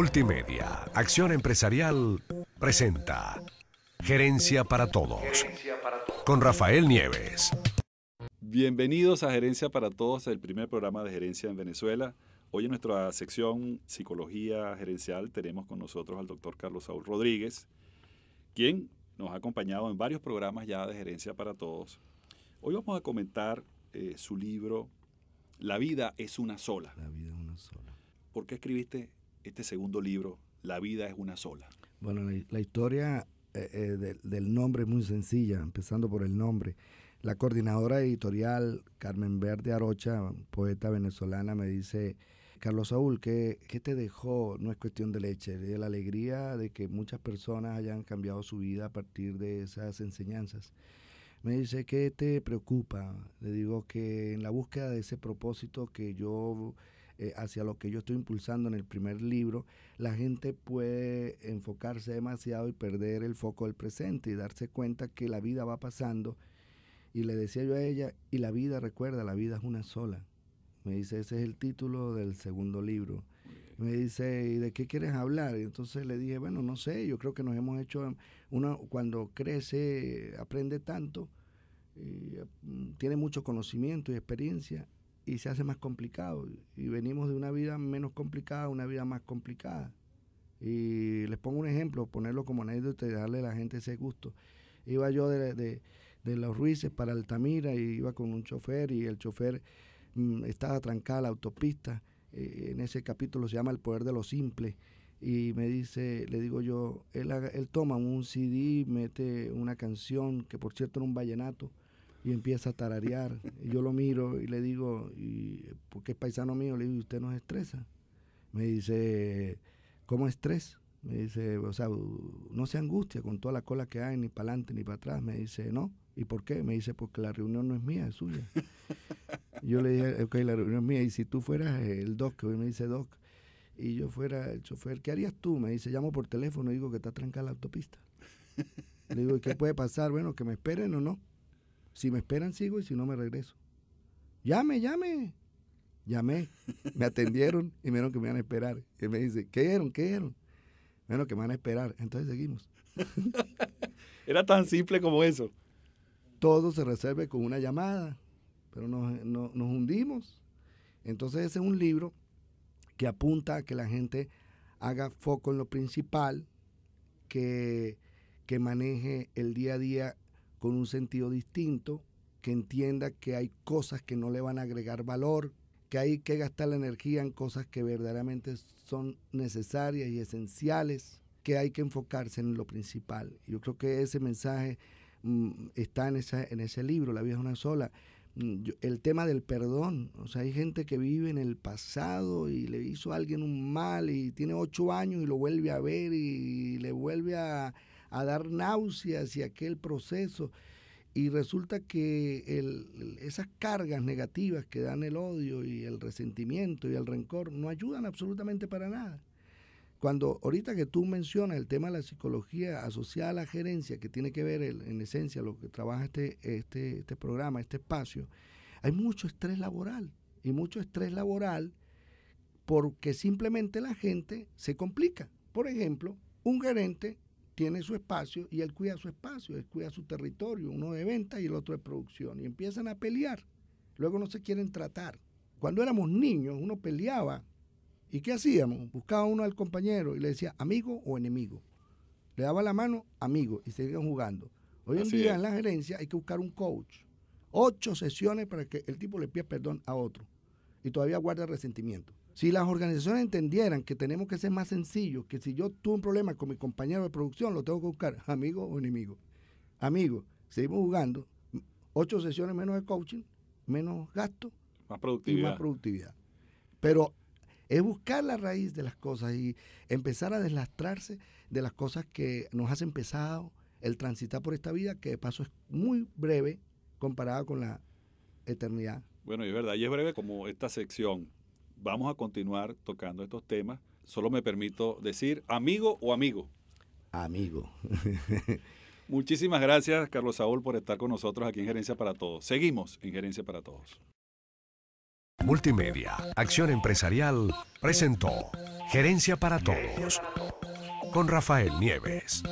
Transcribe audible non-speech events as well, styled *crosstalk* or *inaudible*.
Multimedia, Acción Empresarial, presenta Gerencia para Todos. Con Rafael Nieves. Bienvenidos a Gerencia para Todos, el primer programa de gerencia en Venezuela. Hoy en nuestra sección Psicología Gerencial tenemos con nosotros al doctor Carlos Saúl Rodríguez, quien nos ha acompañado en varios programas ya de Gerencia para Todos. Hoy vamos a comentar eh, su libro La vida es una sola. La vida es una sola. ¿Por qué escribiste este segundo libro, La vida es una sola? Bueno, la, historia eh, eh, del nombre es muy sencilla, empezando por el nombre. La coordinadora editorial Carmen Verde Arocha, poeta venezolana, me dice, Carlos Saúl, ¿qué, ¿qué, te dejó? No es cuestión de leche, de la alegría de que muchas personas hayan cambiado su vida a partir de esas enseñanzas. Me dice, ¿qué te preocupa? Le digo que en la búsqueda de ese propósito que yo, eh, hacia lo que yo estoy impulsando en el primer libro, la gente puede enfocarse demasiado y perder el foco del presente y darse cuenta que la vida va pasando. Y le decía yo a ella, y la vida, recuerda, la vida es una sola. Me dice, ese es el título del segundo libro me dice, ¿y de qué quieres hablar? Y entonces le dije, bueno, no sé, yo creo que nos hemos hecho, uno cuando crece, aprende tanto, mm, tiene mucho conocimiento y experiencia y se hace más complicado. Y venimos de una vida menos complicada a una vida más complicada. Y les pongo un ejemplo, ponerlo como anécdota y darle a la gente ese gusto. Iba yo de, de, los Ruices para Altamira y iba con un chofer y el chofer mm, estaba trancada la autopista eh, en ese capítulo se llama El poder de lo simple, y me dice, le digo yo, él, él toma un CD, mete una canción, que por cierto era un vallenato, y empieza a tararear. y yo lo miro y le digo, y, porque es paisano mío, le digo, ¿y usted no se estresa? Me dice, ¿cómo estrés? Me dice, o sea, no se angustia con toda la cola que hay, ni para adelante ni para atrás. Me dice, no. ¿Y por qué? Me dice, porque la reunión no es mía, es suya. *laughs* yo le dije, ok, la reunión es mía. Y si tú fueras el doc, que hoy me dice doc, y yo fuera el chofer, ¿qué harías tú? Me dice, llamo por teléfono y digo que está trancada la autopista. le digo, ¿y qué puede pasar? Bueno, que me esperen o no. Si me esperan, sigo y si no, me regreso. Llame, llame. Llamé, me atendieron y me dijeron que me iban a esperar. Y me dice, ¿qué dieron? ¿Qué dieron? Bueno, que me van a esperar. Entonces seguimos. *laughs* Era tan simple como eso. Todo se resuelve con una llamada pero nos, nos, hundimos. Entonces ese es un libro que apunta a que la gente haga foco en lo principal, que, que maneje el día a día con un sentido distinto, que entienda que hay cosas que no le van a agregar valor, que hay que gastar la energía en cosas que verdaderamente son necesarias y esenciales, que hay que enfocarse en lo principal. Yo creo que ese mensaje mm, está en, esa, en ese libro, La vida es una sola. Mm, el tema del perdón. O sea, hay gente que vive en el pasado y le hizo a alguien un mal y tiene ocho años y lo vuelve a ver y le vuelve a, dar náuseas y aquel proceso. Y resulta que esas cargas negativas que dan el odio y el resentimiento y el rencor no ayudan absolutamente para nada. Cuando ahorita que tú mencionas el tema de la psicología asociada a la gerencia, que tiene que ver en esencia lo que trabaja este, este, este programa, este espacio, hay mucho estrés laboral y mucho estrés laboral porque simplemente la gente se complica. Por ejemplo, un gerente tiene su espacio y él cuida su espacio, él cuida su territorio, uno de venta y el otro de producción, y empiezan a pelear. Luego no se quieren tratar. Cuando éramos niños, uno peleaba ¿Y qué hacíamos? Buscaba uno al compañero y le decía amigo o enemigo. Le daba la mano, amigo, y seguían jugando. Hoy en día en la gerencia hay que buscar un coach. Ocho sesiones para que el tipo le pida perdón a otro. Y todavía guarda resentimiento. Si las organizaciones entendieran que tenemos que ser más sencillos, que si yo tuve un problema con mi compañero de producción, lo tengo que buscar, amigo o enemigo. Amigo, seguimos jugando. Ocho sesiones menos de coaching, menos gasto más productividad. y más productividad. Pero es buscar la raíz de las cosas y empezar a deslastrarse de las cosas que nos hacen pesado el transitar por esta vida, que de paso es muy breve comparada con la eternidad. Bueno, y es verdad, y es breve como esta sección. Vamos a continuar tocando estos temas. Solo me permito decir amigo o amigo. Amigo. *laughs* Muchísimas gracias, Carlos Saúl, por estar con nosotros aquí en Gerencia para Todos. Seguimos en Gerencia para Todos. Multimedia, Acción Empresarial, presentó Gerencia para Todos con Rafael Nieves.